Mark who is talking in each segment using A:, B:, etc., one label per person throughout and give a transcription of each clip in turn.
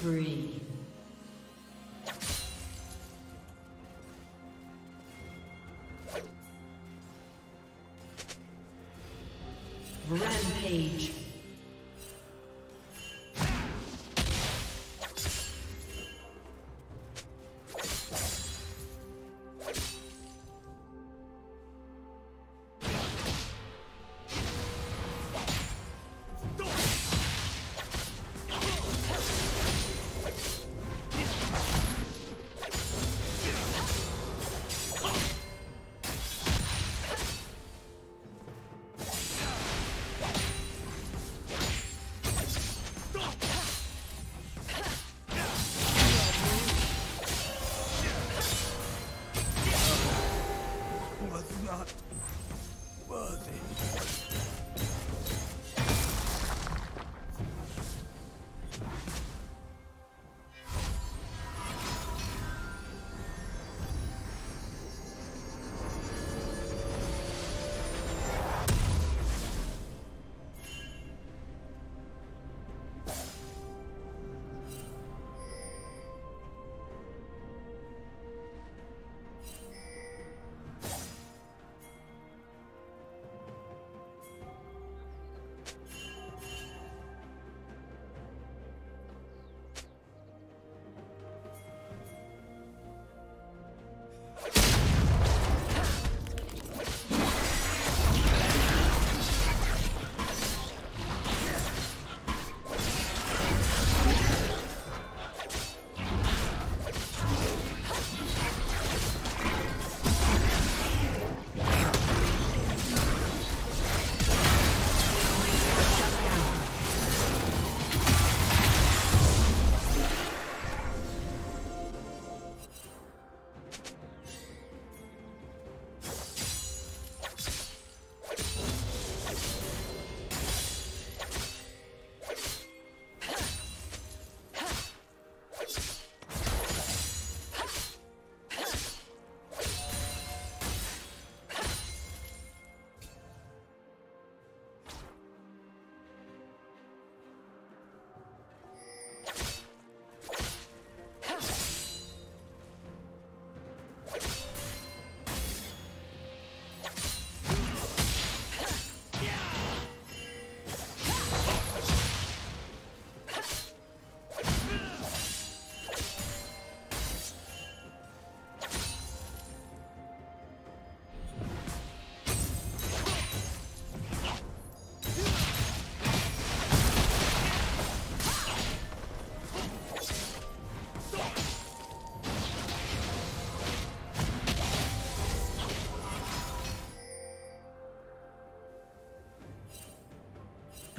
A: Spree. Rampage.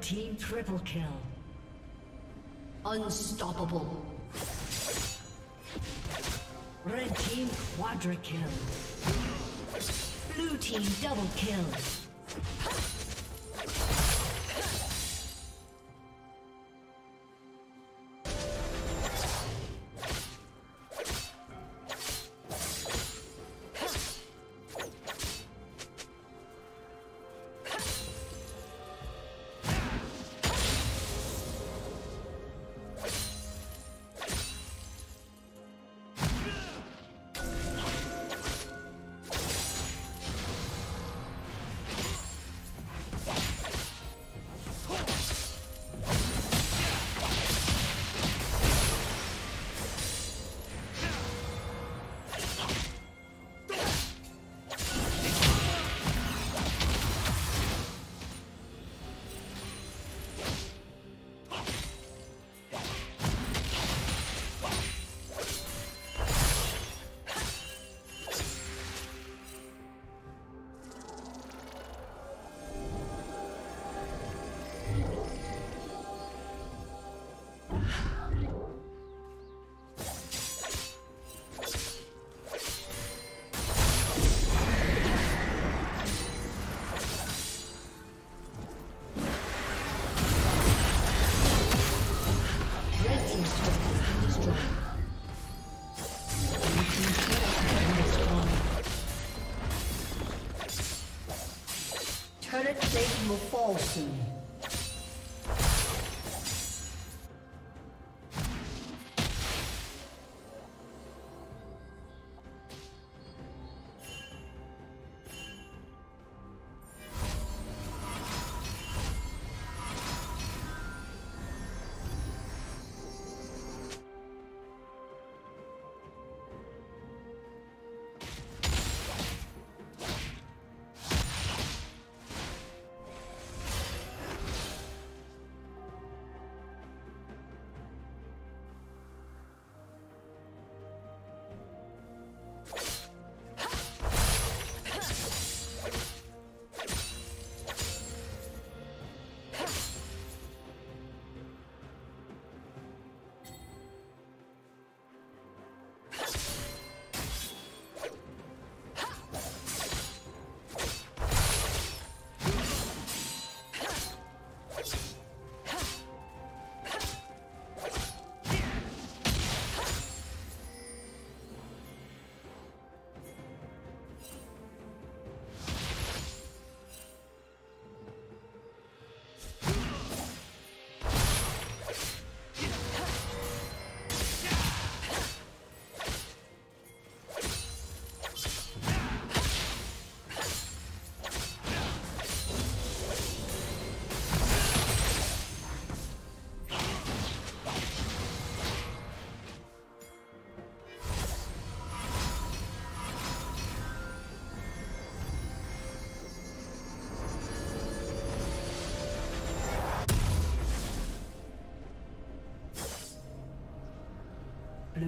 A: Red team triple kill. Unstoppable. Red team quadra kill. Blue team double kill. no.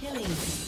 A: Killing.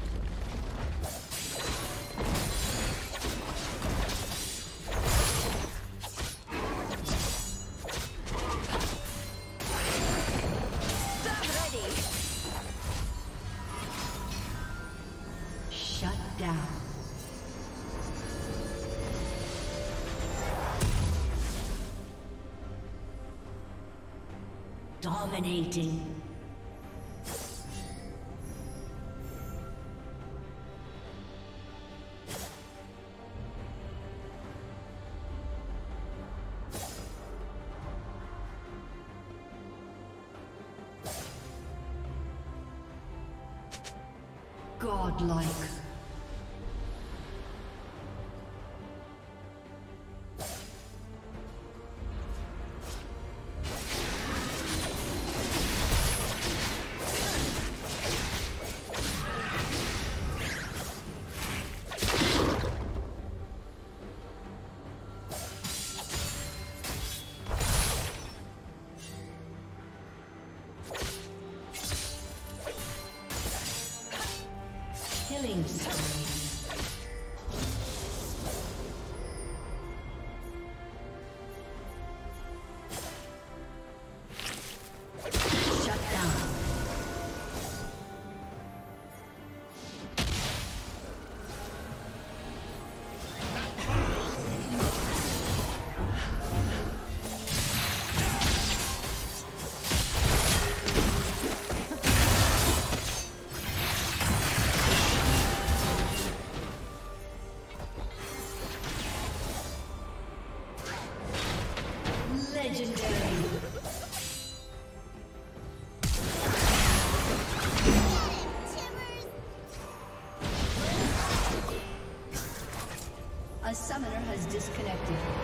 B: Dominating. Disconnected.